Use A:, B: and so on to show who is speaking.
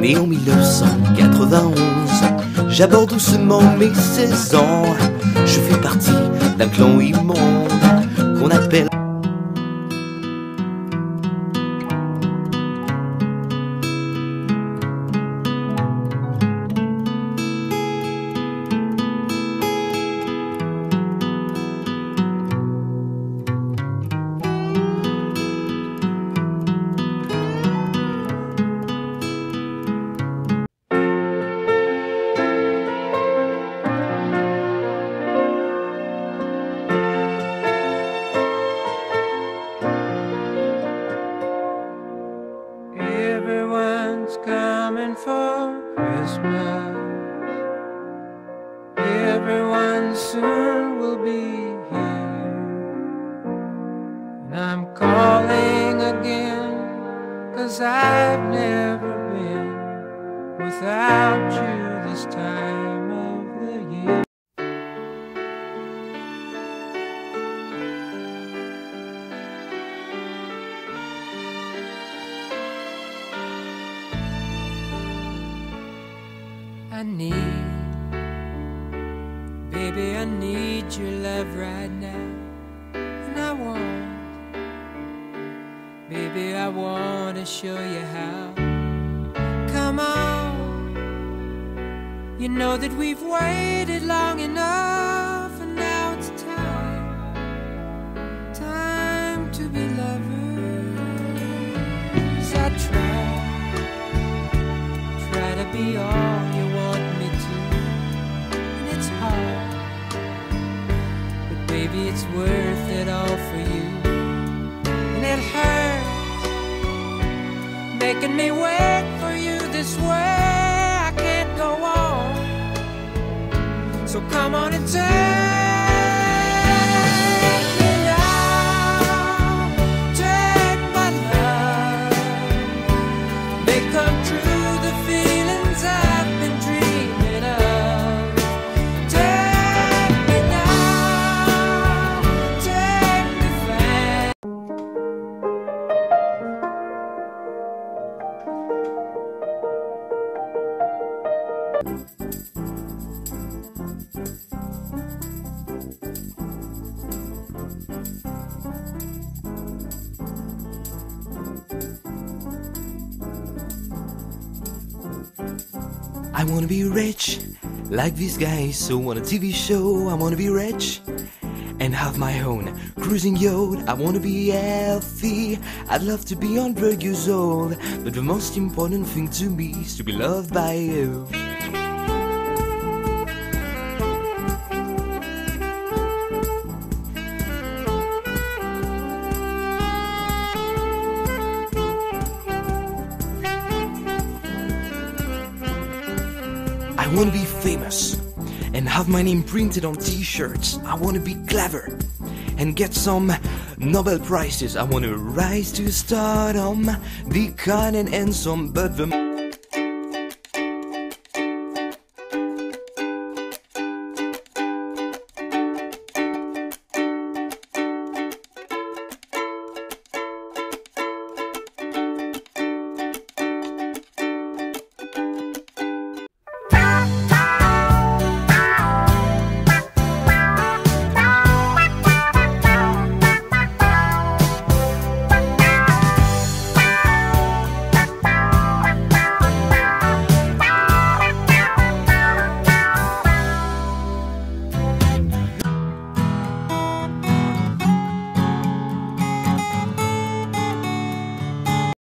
A: Né en 1991, j'aborde doucement mes 16 ans. Je fais partie d'un clan immonde qu'on appelle
B: Everyone soon will be here. And I'm calling again, cause I've never been without you this time I need, baby, I need your love right now. And I want, baby, I want to show you how. Come on, you know that we've waited long enough, and now it's time, time to be lovers. I try baby, it's worth it all for you. And it hurts making me wait for you this way. I can't go on. So come on and take
A: I wanna be rich, like these guys so on a TV show. I wanna be rich and have my own cruising yacht. I wanna be healthy. I'd love to be 100 years old, but the most important thing to me is to be loved by you. I wanna be famous and have my name printed on t-shirts. I wanna be clever and get some Nobel Prizes. I wanna rise to stardom, be kind and handsome, but the